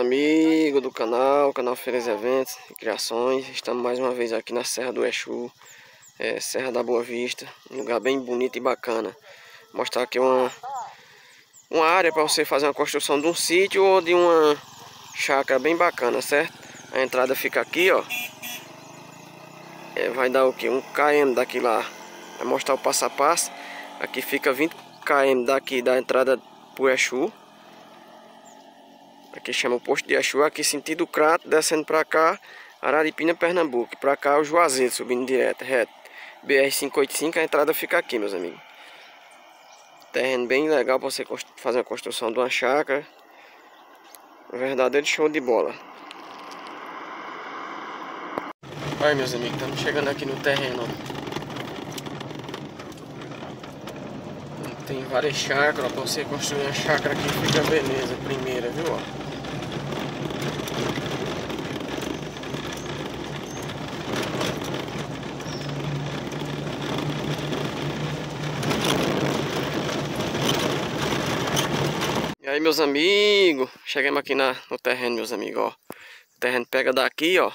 amigos do canal, canal Feiras Eventos e Criações. Estamos mais uma vez aqui na Serra do Exu é, Serra da Boa Vista Um lugar bem bonito e bacana. Mostrar aqui uma, uma área para você fazer uma construção de um sítio ou de uma chácara bem bacana, certo? A entrada fica aqui, ó. É, Vai dar o que? Um km daqui lá. Vai mostrar o passo a passo. Aqui fica 20 km daqui da entrada pro Exu Aqui chama o posto de Exu, aqui sentido Crato, descendo para cá, Araripina, Pernambuco. Para cá o Juazeiro, subindo direto, reto. BR-585, a entrada fica aqui, meus amigos. Terreno bem legal para você fazer a construção de uma chácara. Verdadeiro show de bola. Olha, meus amigos, estamos chegando aqui no terreno. Tem várias chácaras, para você construir uma chácara aqui fica beleza, primeira, viu? Ó. aí meus amigos, chegamos aqui na, no terreno meus amigos, ó. O terreno pega daqui, ó.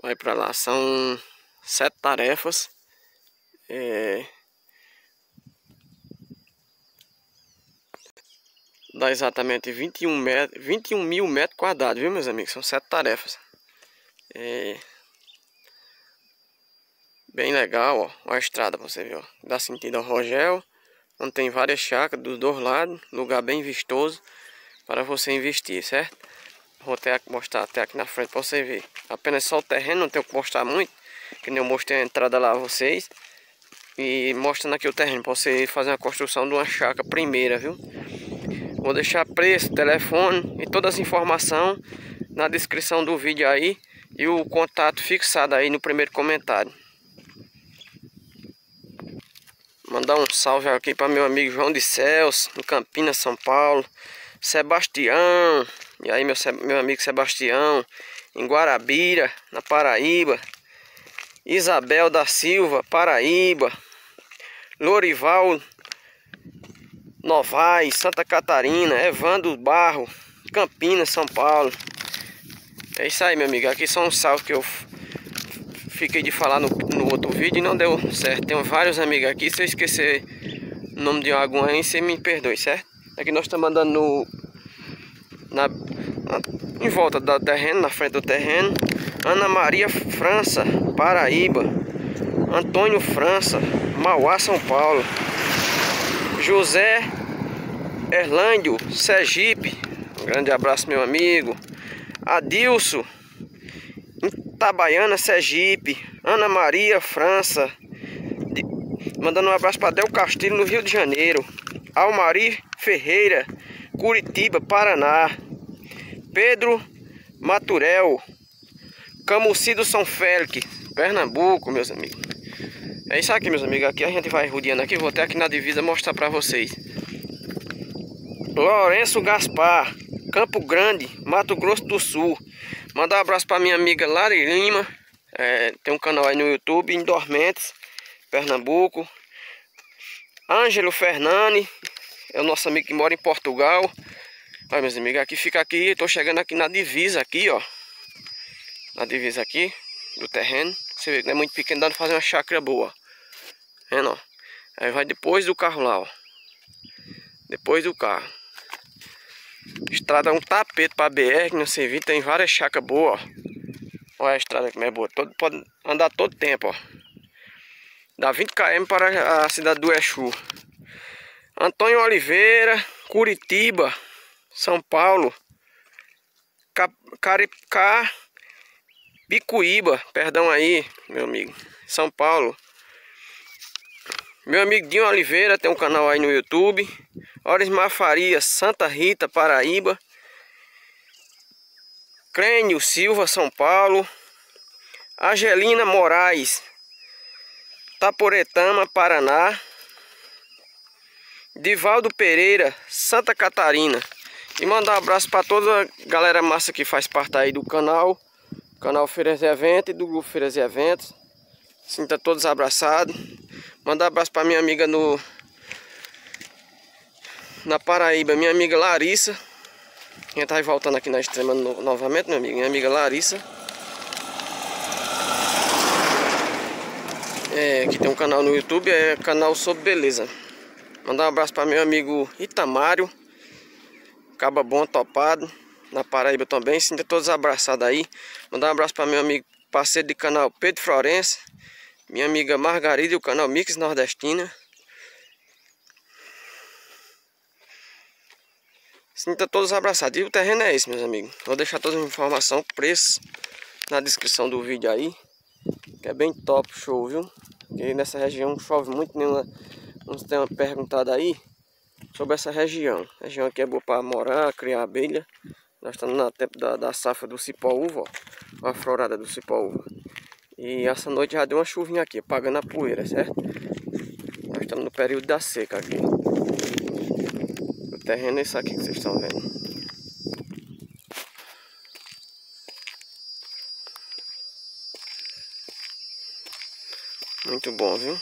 Vai pra lá, são sete tarefas. É... Dá exatamente 21, metros, 21 mil metros quadrados, viu meus amigos? São sete tarefas. É... Bem legal, ó. Olha a estrada pra você ver, ó. Dá sentido ao Rogel onde tem várias chácaras dos dois lados, lugar bem vistoso para você investir, certo? Vou até mostrar até aqui na frente para você ver. Apenas só o terreno, não tenho que mostrar muito, que nem eu mostrei a entrada lá a vocês. E mostrando aqui o terreno para você fazer a construção de uma chácara primeira, viu? Vou deixar preço, telefone e todas as informações na descrição do vídeo aí e o contato fixado aí no primeiro comentário. Mandar um salve aqui para meu amigo João de Céus, em Campinas, São Paulo. Sebastião, e aí meu, meu amigo Sebastião, em Guarabira, na Paraíba. Isabel da Silva, Paraíba. Lorival Novaes, Santa Catarina. Evandro Barro, Campinas, São Paulo. É isso aí, meu amigo. Aqui são os salves que eu fiquei de falar no, no outro vídeo e não deu certo. Tenho vários amigos aqui, se eu esquecer o nome de algum aí, você me perdoe, certo? Aqui nós estamos andando no, na, em volta do terreno, na frente do terreno. Ana Maria França, Paraíba. Antônio França, Mauá, São Paulo. José Erlândio, Sergipe. Um grande abraço, meu amigo. Adilson Itabaiana, Sergipe, Ana Maria, França, de, mandando um abraço para Del Castilho, no Rio de Janeiro, Almari Ferreira, Curitiba, Paraná, Pedro Maturel, Camucido São Félix, Pernambuco, meus amigos. É isso aqui, meus amigos. Aqui a gente vai rodeando aqui. Vou até aqui na divisa mostrar para vocês. Lourenço Gaspar, Campo Grande, Mato Grosso do Sul. Mandar um abraço para minha amiga Lari Lima. É, tem um canal aí no YouTube, em Dormentes, Pernambuco. Ângelo Fernani, é o nosso amigo que mora em Portugal. Olha, meus amigos, aqui fica aqui. Estou chegando aqui na divisa aqui, ó. Na divisa aqui do terreno. Você vê que não é muito pequeno, dá pra fazer uma chácara boa. Vendo, ó. Aí vai depois do carro lá, ó. Depois do carro. Estrada é um tapete para BR, que não se viu, tem várias chacas boas, ó. Olha a estrada como é boa, todo, pode andar todo tempo, ó. Dá 20 km para a cidade do Exu. Antônio Oliveira, Curitiba, São Paulo, Caripá, Picuíba, perdão aí, meu amigo, São Paulo. Meu amigo Dinho Oliveira tem um canal aí no YouTube. Orismar Faria, Santa Rita, Paraíba. Crênio Silva, São Paulo. Angelina Moraes, Taporetama, Paraná. Divaldo Pereira, Santa Catarina. E mandar um abraço para toda a galera massa que faz parte aí do canal. Canal Feiras e Eventos e do grupo Feiras e Eventos. Sinta todos abraçados. Mandar um abraço para minha amiga no na Paraíba, minha amiga Larissa. Gente vai voltando aqui na extrema no, novamente, meu amigo. Minha amiga Larissa. É, que tem um canal no YouTube, é canal sobre beleza. Mandar um abraço para meu amigo Itamário. Caba bom, topado. Na Paraíba também. Sinta todos abraçados aí. Mandar um abraço para meu amigo parceiro de canal Pedro Florença. Minha amiga Margarida e o canal Mix Nordestina. Sinta todos abraçados. E o terreno é esse, meus amigos. Vou deixar todas as informações, preço na descrição do vídeo aí. Que é bem top, show, viu? Porque nessa região chove muito. Nenhuma... Uns tem perguntado aí sobre essa região. A região aqui é boa para morar, criar abelha. Nós estamos na tempo da, da safra do cipó uva, ó. A florada do cipó uva. E essa noite já deu uma chuvinha aqui, apagando a poeira, certo? Nós estamos no período da seca aqui terreno é isso aqui que vocês estão vendo. Muito bom, viu?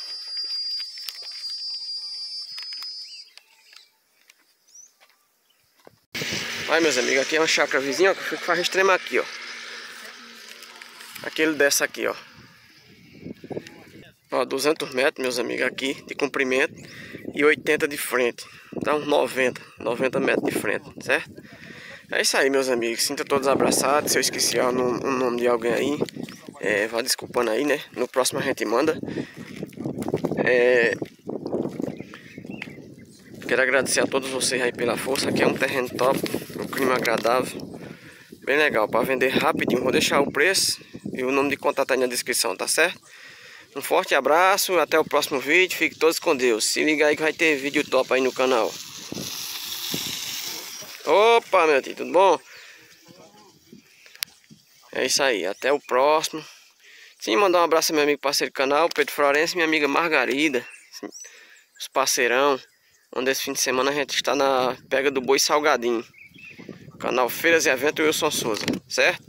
Aí, meus amigos, aqui é uma chácara vizinha, ó, que faz extrema aqui, ó. Aqui ele desce aqui, ó. Ó, 200 metros, meus amigos, aqui de comprimento e 80 de frente. Dá uns 90, 90 metros de frente, certo? É isso aí, meus amigos. Sinta todos abraçados. Se eu esqueci o nome de alguém aí, é, vá desculpando aí, né? No próximo a gente manda. É... Quero agradecer a todos vocês aí pela força. Aqui é um terreno top, um clima agradável. Bem legal, para vender rapidinho. Vou deixar o preço e o nome de contato aí na descrição, tá certo? Um forte abraço, até o próximo vídeo, fique todos com Deus. Se liga aí que vai ter vídeo top aí no canal. Opa, meu tio, tudo bom? É isso aí, até o próximo. Sim, mandar um abraço ao meu amigo parceiro do canal, Pedro Florencio minha amiga Margarida. Os parceirão. Onde esse fim de semana a gente está na pega do boi salgadinho. Canal Feiras e Eventos Wilson Souza, certo?